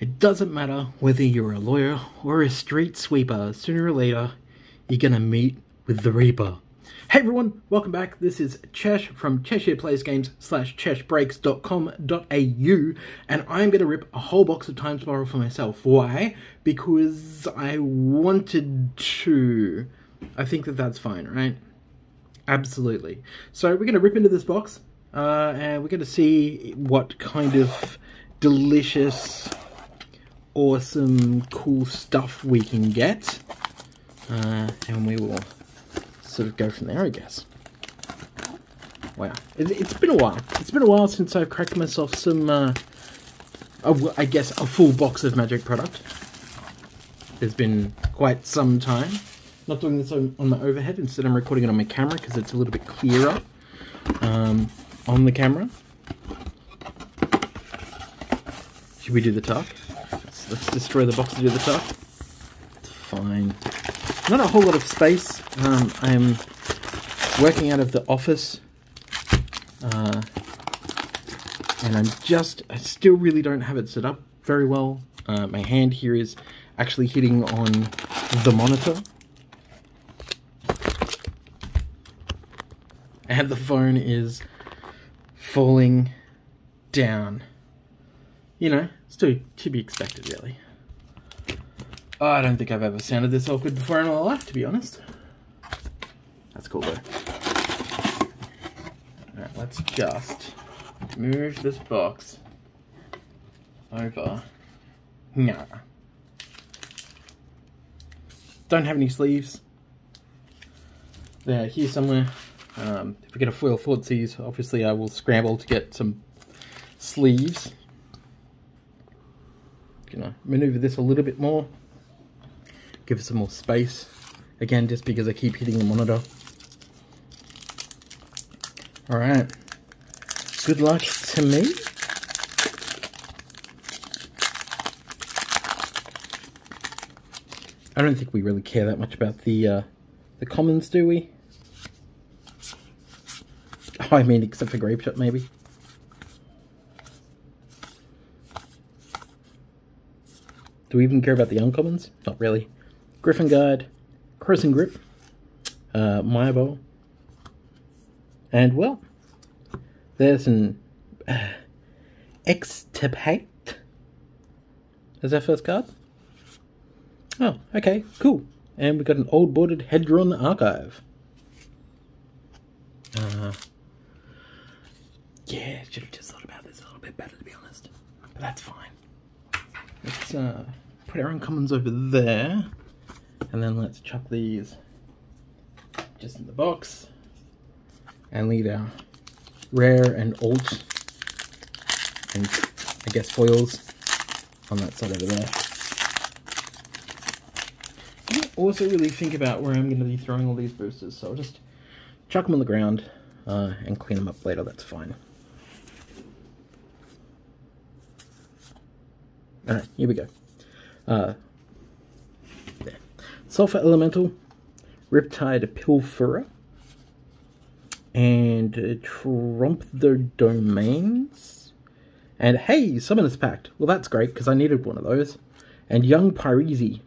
It doesn't matter whether you're a lawyer or a street sweeper, sooner or later, you're gonna meet with the Reaper. Hey everyone, welcome back. This is Chesh from Cheshire Plays Games slash cheshbreaks.com.au and I'm going to rip a whole box of Time Spiral for myself. Why? Because I wanted to. I think that that's fine, right? Absolutely. So we're going to rip into this box uh, and we're going to see what kind of delicious, awesome, cool stuff we can get. Uh, and we will sort of go from there, I guess. Wow, it, has been a while. It's been a while since I've cracked myself some, uh, a, I guess, a full box of Magic product. It's been quite some time. Not doing this on, on my overhead, instead I'm recording it on my camera because it's a little bit clearer um, on the camera. Should we do the talk? Let's, destroy the box to do the top. Fine. Not a whole lot of space. Um, I'm working out of the office. Uh, and I'm just, I still really don't have it set up very well. Uh, my hand here is actually hitting on the monitor. And the phone is falling down. You know, it's to to be expected, really. I don't think I've ever sounded this awkward before in my life, to be honest. That's cool, though. Alright, let's just move this box over. Nah. Don't have any sleeves. They're here somewhere. Um, if we get a foil Thoughtseize, obviously I will scramble to get some sleeves. Gonna maneuver this a little bit more give it some more space. Again, just because I keep hitting the monitor. Alright. Good luck to me. I don't think we really care that much about the uh, the commons, do we? Oh, I mean, except for Grapeshot, maybe. Do we even care about the uncommons? Not really. Griffin Guide, Crescent Grip, uh, Maya and well, there's an uh, Extirpate as our first card. Oh, okay, cool. And we've got an old boarded Hedron archive. Uh, yeah, should have just thought about this a little bit better, to be honest. But that's fine. Let's uh, put our uncommons over there. And then let's chuck these just in the box and leave our rare and alt and I guess foils on that side over there. I also really think about where I'm going to be throwing all these boosters, so I'll just chuck them on the ground uh, and clean them up later, that's fine. Alright, here we go. Uh, Sulfur Elemental, Riptide Pilferer, and uh, Tromp the Domains. And hey, Summoners Pact. Well, that's great, because I needed one of those. And Young Parisi.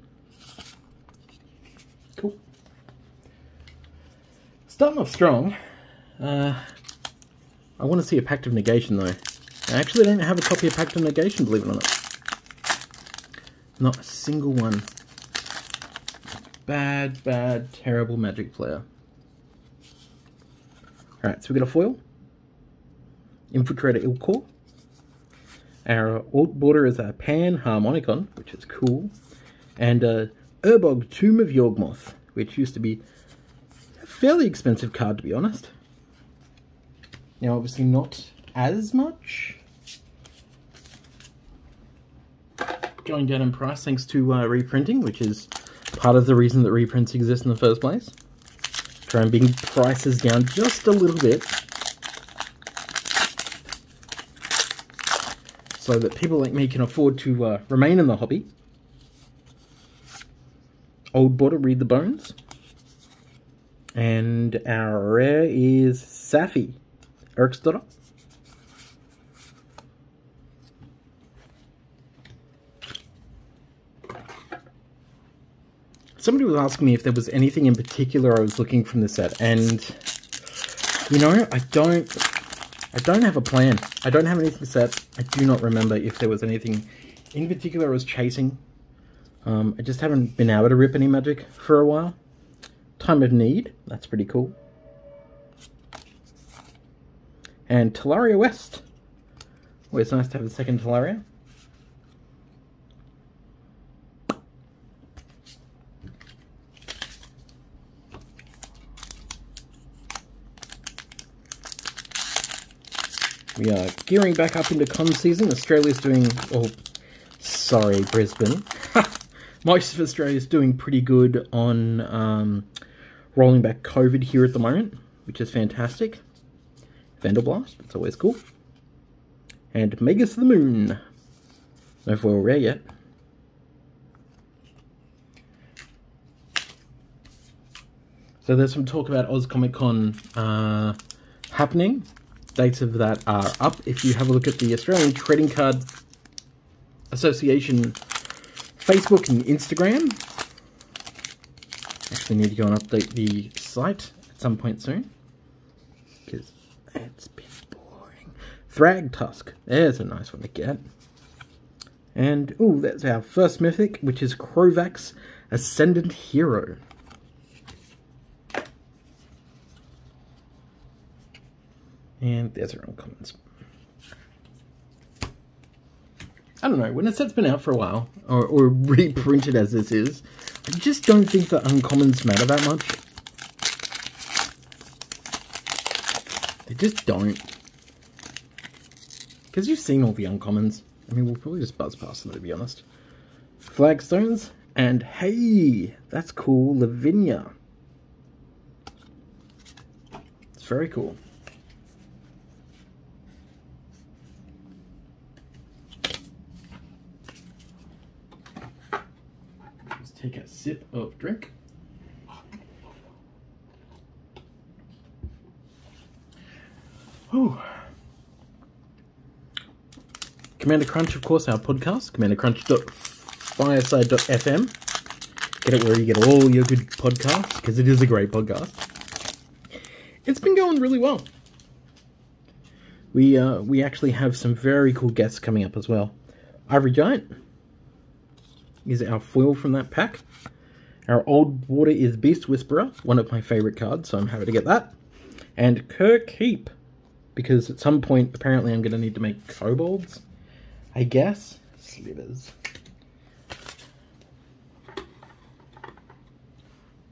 Cool. Starting off strong. Uh, I want to see a Pact of Negation, though. I actually don't have a copy of Pact of Negation, believe it or not. Not a single one bad, bad, terrible Magic player. Alright, so we got a foil. Infiltrator Ilkor. Our alt border is a Panharmonicon, which is cool. And a Urborg Tomb of Yawgmoth, which used to be a fairly expensive card, to be honest. Now, obviously not as much. Going down in price thanks to uh, reprinting, which is part of the reason that reprints exist in the first place. Try and bring prices down just a little bit. So that people like me can afford to uh, remain in the hobby. Old Border, Read the Bones. And our rare is Saffi, Eriksdotter. Somebody was asking me if there was anything in particular I was looking from the set, and you know, I don't, I don't have a plan. I don't have anything set. I do not remember if there was anything in particular I was chasing. Um, I just haven't been able to rip any magic for a while. Time of Need, that's pretty cool. And Tolaria West. Always nice to have a second Tolaria. We are gearing back up into con season. Australia's doing, oh, sorry, Brisbane. Most of Australia's doing pretty good on um, rolling back COVID here at the moment, which is fantastic. Blast, it's always cool. And Magus the Moon. No foil rare yet. So there's some talk about Oz Comic Con uh, happening dates of that are up. If you have a look at the Australian Trading Card Association Facebook and Instagram, actually need to go and update the site at some point soon because it's been boring. Thragtusk, there's a nice one to get. And, oh, that's our first mythic, which is Krovax Ascendant Hero. And there's our own. I don't know, when a set's been out for a while, or, or reprinted as this is, I just don't think the uncommons matter that much. They just don't. Because you've seen all the uncommons. I mean, we'll probably just buzz past them, to be honest. Flagstones, and hey, that's cool, Lavinia. It's very cool. take a sip of drink. Whew. Commander Crunch, of course, our podcast, commandercrunch.fireside.fm. Get it where you get all your good podcasts, because it is a great podcast. It's been going really well. We, uh, we actually have some very cool guests coming up as well. Ivory Giant, is our foil from that pack. Our Old Water is Beast Whisperer, one of my favourite cards, so I'm happy to get that. And Kher Keep, because at some point, apparently I'm going to need to make kobolds, I guess. Slivers. I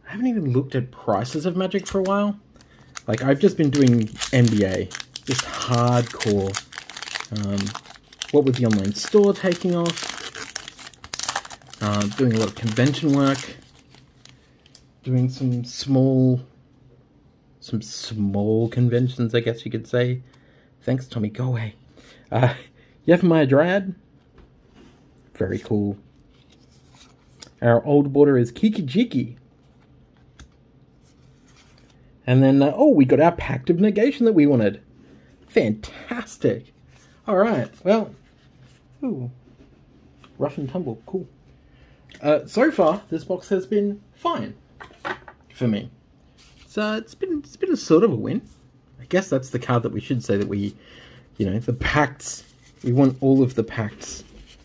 haven't even looked at prices of Magic for a while. Like, I've just been doing NBA, just hardcore. Um, what was the online store taking off? Uh, doing a lot of convention work, doing some small, some small conventions, I guess you could say. Thanks, Tommy. Go away. Uh, Yavimaya Dryad. Very cool. Our old border is Kiki-Jiki. And then, uh, oh, we got our Pact of Negation that we wanted. Fantastic. All right, well, ooh, rough and tumble, cool. Uh, so far, this box has been fine for me. So it's been it's been a sort of a win. I guess that's the card that we should say that we, you know, the pacts. We want all of the pacts.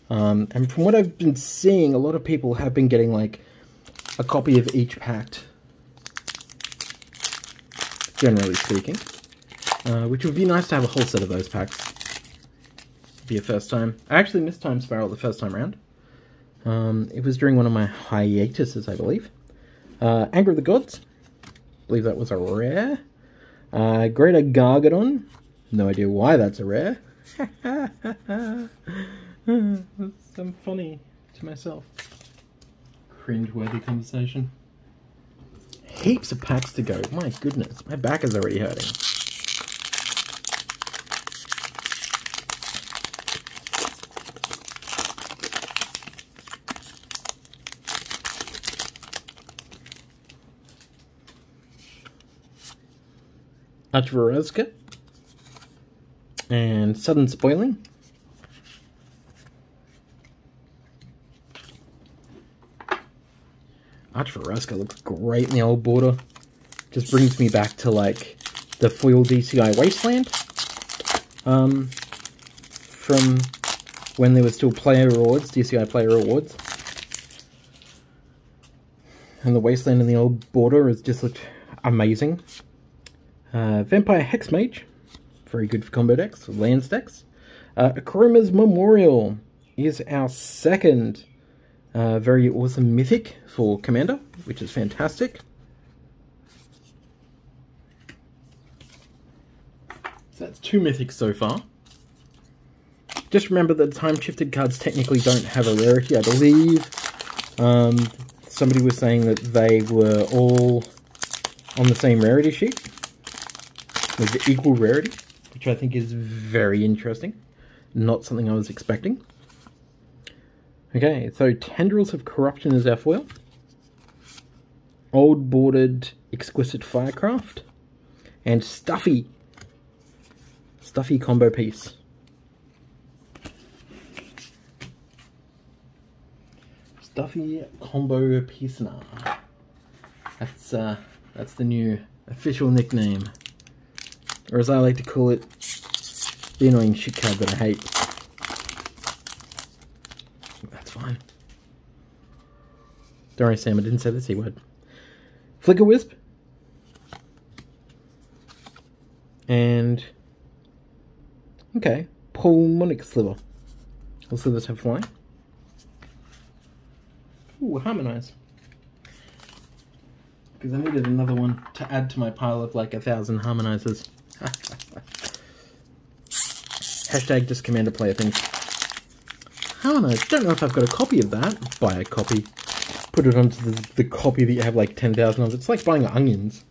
Um, and from what I've been seeing, a lot of people have been getting like a copy of each pact. Generally speaking. Uh, which would be nice to have a whole set of those packs. Be a first time. I actually missed Time Spiral the first time around. Um, it was during one of my hiatuses, I believe. Uh, Anger of the Gods. I believe that was a rare. Uh, Greater Gargadon. No idea why that's a rare. some funny to myself. Cringe-worthy conversation. Heaps of packs to go. My goodness, my back is already hurting. Achvarezka and Sudden Spoiling. Viroska looks great in the old border. Just brings me back to like the foil DCI Wasteland. Um, from when there were still player rewards, DCI player rewards. And the Wasteland in the old border has just looked amazing. Uh, Vampire Hexmage, very good for combo decks, lands decks. Uh, Memorial is our second uh, very awesome mythic for Commander, which is fantastic. So that's two mythics so far. Just remember that time-shifted cards technically don't have a rarity, I believe. Um, somebody was saying that they were all on the same rarity sheet. With equal rarity, which I think is very interesting. Not something I was expecting. Okay, so Tendrils of Corruption is our foil. Old Bordered Exquisite Firecraft. And Stuffy. Stuffy combo piece. Stuffy combo piece now. That's uh that's the new official nickname. Or as I like to call it, the annoying shit card that I hate. That's fine. Don't worry, Sam, I didn't say the C word. Flicker Wisp. And... Okay, Pulmonic Sliver. All slivers have flying. Ooh, Harmonize. Because I needed another one to add to my pile of like a thousand harmonizers. Hashtag just commander player things. Harmonize. Don't know if I've got a copy of that. Buy a copy. Put it onto the, the copy that you have like 10,000 of. It's like buying onions.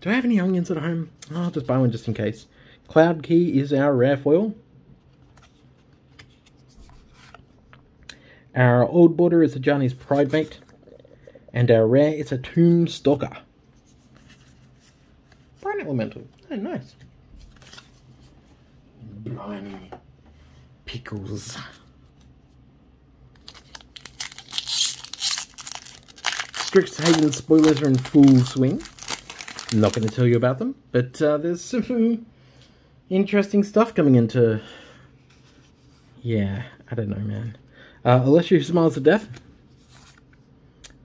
Do I have any onions at home? Oh, I'll just buy one just in case. Cloud Key is our rare foil. Our old border is a Ajani's Pridemate. And our rare is a Tomb Stalker. Brine Elemental. Oh, nice. Blimey. Pickles. Strixhaven spoilers are in full swing. not going to tell you about them, but uh, there's some interesting stuff coming into... Yeah, I don't know, man. Uh, Alesha Smiles of Death.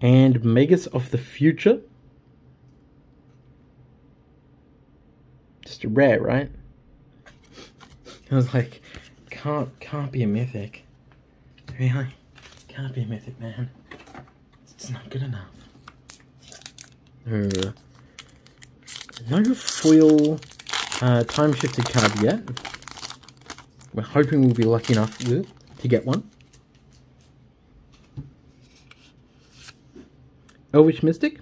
And Magus of the Future. Just a rare, right? I was like, can't can't be a mythic. Really? Can't be a mythic, man. It's not good enough. Uh, no foil uh, time shifted card yet. We're hoping we'll be lucky enough to get one. Elvish Mystic.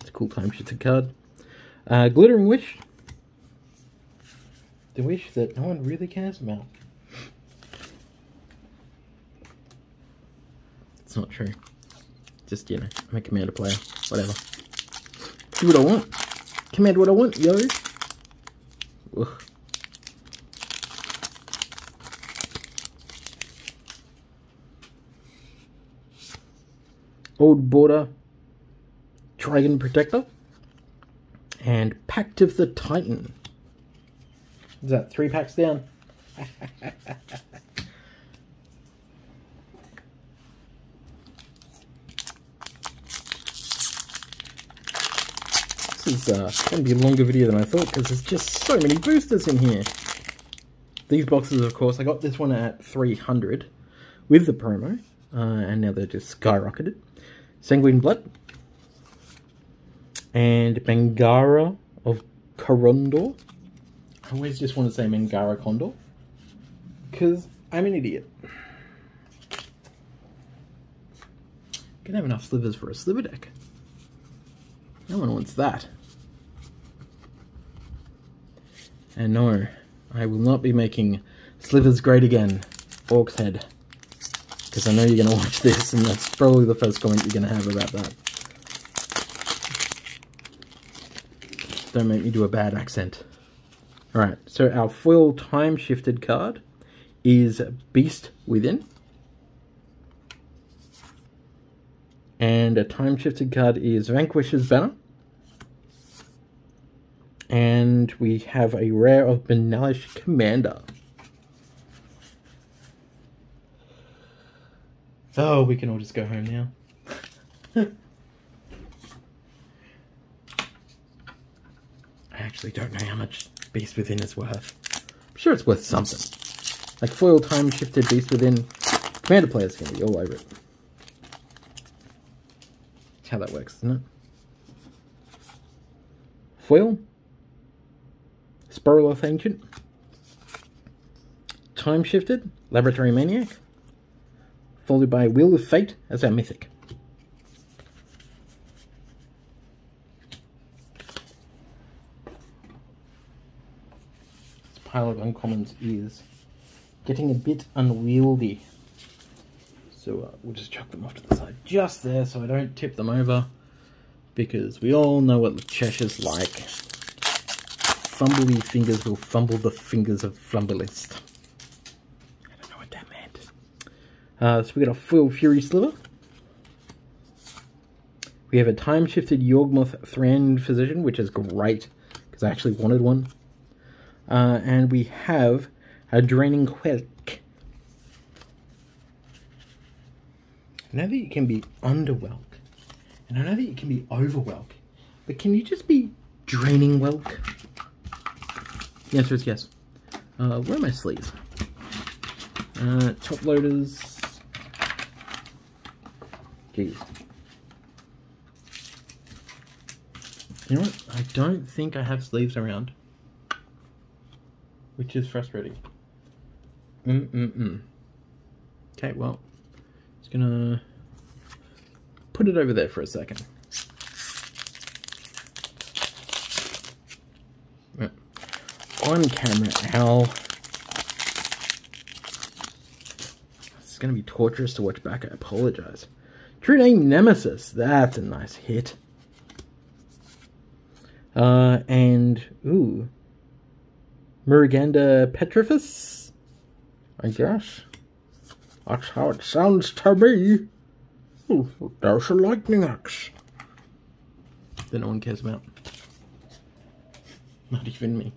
It's a cool time shifted card. Uh, Glittering Wish. The wish that no one really cares about. It's not true. Just, you know, I'm a commander player. Whatever. Do what I want. Command what I want, yo. Ugh. Old Border, Dragon Protector, and Pact of the Titan. Is that three packs down? this is uh, going to be a longer video than I thought because there's just so many boosters in here. These boxes, of course, I got this one at 300 with the promo, uh, and now they're just skyrocketed. Sanguine Blood, and Mangara of Corondor. I always just want to say Mangara Condor, because I'm an idiot. Can have enough slivers for a sliver deck. No one wants that. And no, I will not be making slivers great again, Orc's head. Because I know you're going to watch this, and that's probably the first comment you're going to have about that. Don't make me do a bad accent. Alright, so our foil time shifted card is Beast Within. And a time shifted card is Vanquisher's Banner. And we have a rare of Benalish Commander. Oh, we can all just go home now. I actually don't know how much Beast Within is worth. I'm sure it's worth something. Like foil time shifted Beast Within. Commander players gonna be oh, all over it. That's how that works, isn't it? Foil. Sporoloth Ancient. Time shifted. Laboratory Maniac. Followed by Wheel of Fate as our mythic. Pile of uncommons is getting a bit unwieldy. So uh, we'll just chuck them off to the side just there so I don't tip them over. Because we all know what the Cheshire's like. Fumbly fingers will fumble the fingers of Flumbalist. I don't know what that meant. Uh, so we got a Foil Fury Sliver. We have a time-shifted Yawgmoth Thran Physician, which is great, because I actually wanted one. Uh, and we have a Draining Whelk. I know that it can be Underwhelk, and I know that it can be Overwhelk, but can you just be Draining Whelk? The answer is yes. Uh, where are my sleeves? Uh, top loaders. Jeez. You know what? I don't think I have sleeves around which is frustrating. Mm-mm-mm. Okay, well, just gonna put it over there for a second. On camera, Al. It's gonna be torturous to watch back, I apologize. True name Nemesis, that's a nice hit. Uh, and, ooh, Muruganda petrificus? I guess. That's how it sounds to me. Oh, there's a lightning axe. That no one cares about. Not even me.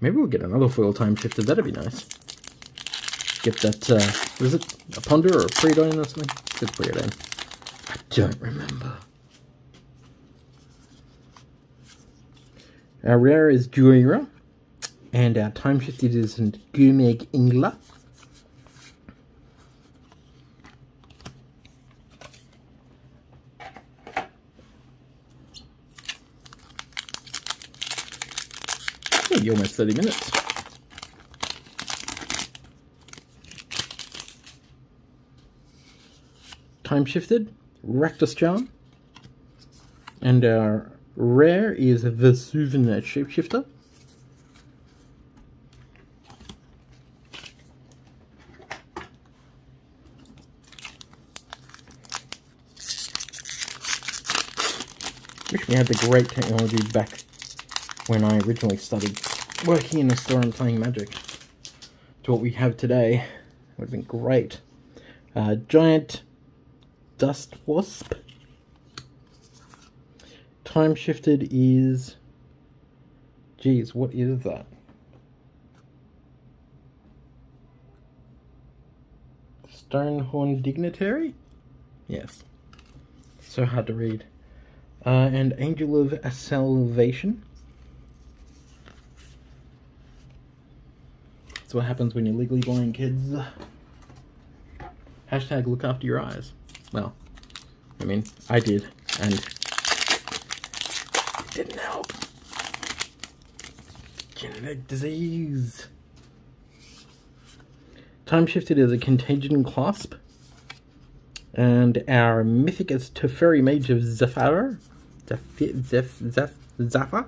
Maybe we'll get another foil time shifter. That'd be nice. Get that, uh, was it a ponder or a preodine or something? Good preodine. I don't remember. Our rare is Jhoira. And our time shifted is in Gumeg Ingla. Oh, almost 30 minutes. Time shifted, Rakdos Charm. And our rare is Vesuvan Shapeshifter. We had the great technology back when I originally started working in a store and playing Magic to what we have today. Would have been great. Uh, giant dust wasp. Time shifted is. Geez, what is that? Stonehorn Dignitary? Yes. So hard to read uh, and Angel of Salvation. That's what happens when you're legally blind, kids. Hashtag look after your eyes. Well, I mean, I did, and it didn't help. Genetic disease. Time shifted is a contagion clasp. And our mythic is Teferi Mage of Zephyr. Zeph, Zeph, Zappa?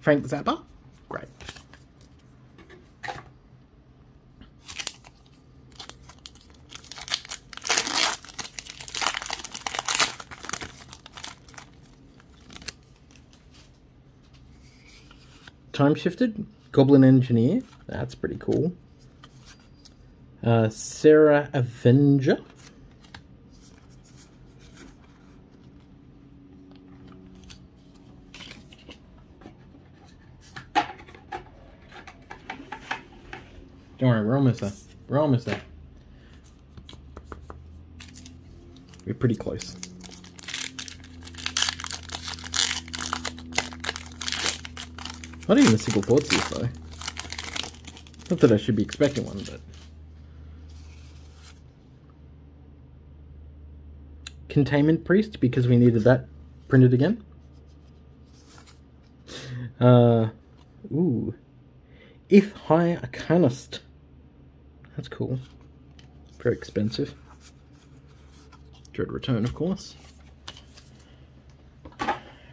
Frank Zappa? Great. Time shifted, Goblin Engineer, that's pretty cool. Uh, Serra Avenger. Almost there. We're almost there. We're pretty close. Not even a single Thoughtseize though. Not that I should be expecting one, but... Containment Priest, because we needed that printed again. Uh, ooh. If High Arcanist. That's cool. Very expensive. Dread Return, of course.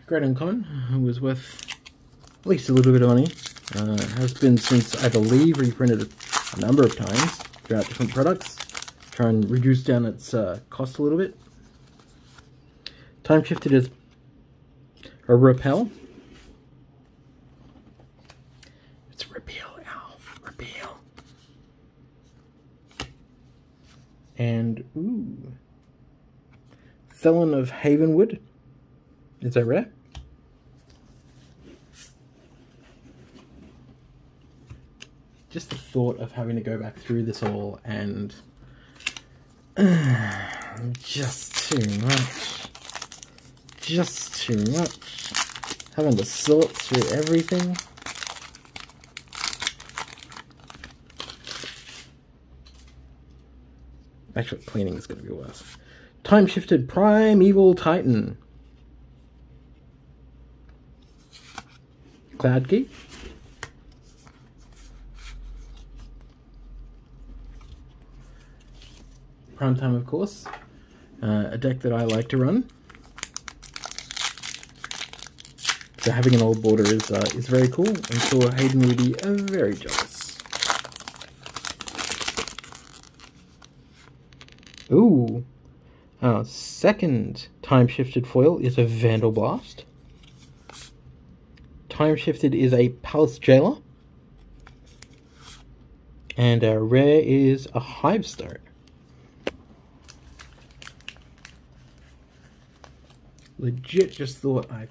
Great Uncommon who was worth at least a little bit of money. Uh, has been since, I believe, reprinted a number of times throughout different products. Try and reduce down its uh, cost a little bit. Time shifted is a repel. It's repeal, ow, repeal. And, ooh. Felon of Havenwood. Is that rare? just the thought of having to go back through this all and just too much. Just too much. Having to sort through everything. Actually, cleaning is going to be worse. Time shifted Primeval Titan. Cloud Key. Prime Time, of course. Uh, a deck that I like to run. So having an old border is uh, is very cool. I'm sure Hayden will be uh, very jealous. Ooh. Our second time shifted foil is a Vandal Blast. Time shifted is a Palace Jailer. And our rare is a Hivestone. legit just thought I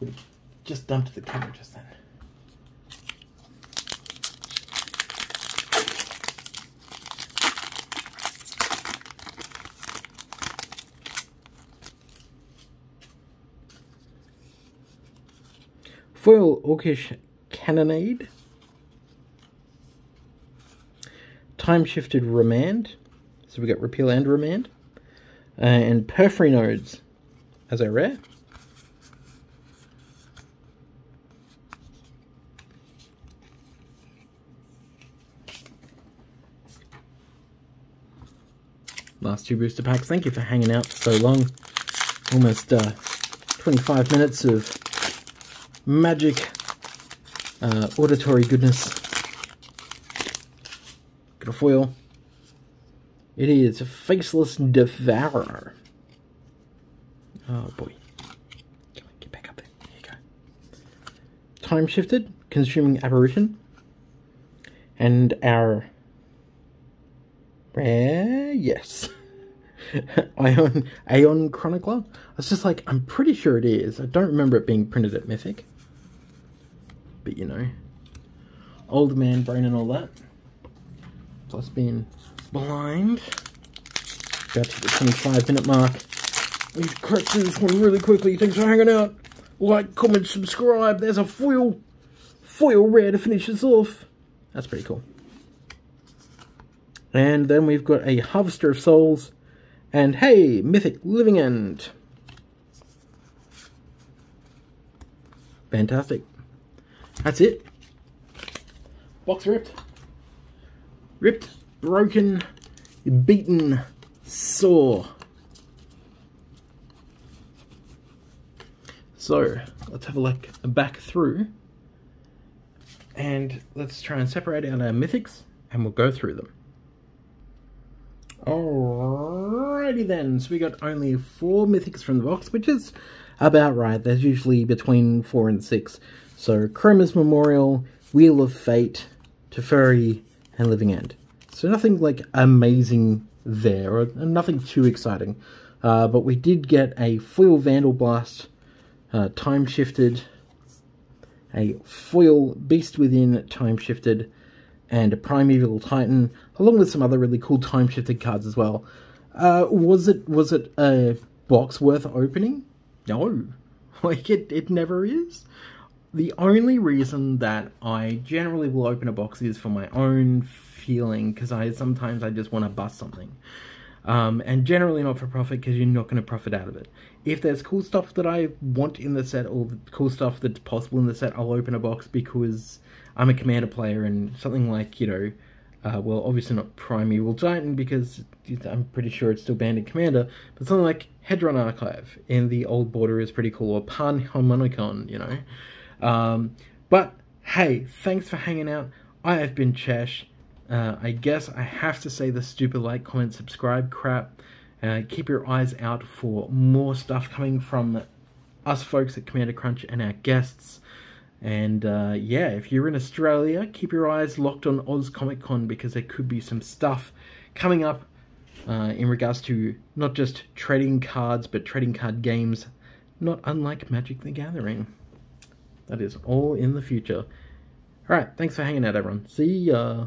would have just dumped the camera just then. Foil Orcish Cannonade. Time Shifted Remand. So we got Repeal and Remand. Uh, and Periphery Nodes as a rare. Last two booster packs. Thank you for hanging out so long. Almost uh, 25 minutes of magic uh, auditory goodness. Got a foil. It is a Faceless Devourer. Oh boy. Get back up there. There you go. Time shifted, consuming apparition. And our rare yes. Ion Aeon Chronicler. I was just like, I'm pretty sure it is. I don't remember it being printed at Mythic. But you know. Old man brain and all that. Plus being blind. Got to the 25 minute mark. Let's crack through this one really quickly. Thanks for hanging out. Like, comment, subscribe. There's a foil, foil rare to finish this off. That's pretty cool. And then we've got a Harvester of Souls. And hey, Mythic Living End. Fantastic. That's it. Box ripped. Ripped, broken, beaten, sore. So let's have a look back through and let's try and separate out our mythics and we'll go through them. Alrighty then, so we got only four mythics from the box, which is about right. There's usually between four and six. So Akroma's Memorial, Wheel of Fate, Teferi, and Living End. So nothing like amazing there, or nothing too exciting. Uh, but we did get a Foil Vandal Blast, uh, time shifted, a foil beast within time shifted, and a Primeval Titan, along with some other really cool time shifted cards as well. Uh, was it was it a box worth opening? No, like it it never is. The only reason that I generally will open a box is for my own feeling because I sometimes I just want to bust something. Um, and generally not for profit because you're not going to profit out of it. If there's cool stuff that I want in the set or cool stuff that's possible in the set, I'll open a box because I'm a commander player and something like, you know, uh, well, obviously not Primeval Titan because I'm pretty sure it's still banned in Commander, but something like Hedron Archive in the old border is pretty cool, or Panharmonicon, you know. Um, but hey, thanks for hanging out. I have been Chesh. Uh, I guess I have to say the stupid like, comment, subscribe crap. Uh, keep your eyes out for more stuff coming from us folks at Commander Crunch and our guests. And uh, yeah, if you're in Australia, keep your eyes locked on Oz Comic Con because there could be some stuff coming up uh, in regards to not just trading cards, but trading card games, not unlike Magic the Gathering. That is all in the future. Alright, thanks for hanging out, everyone. See ya.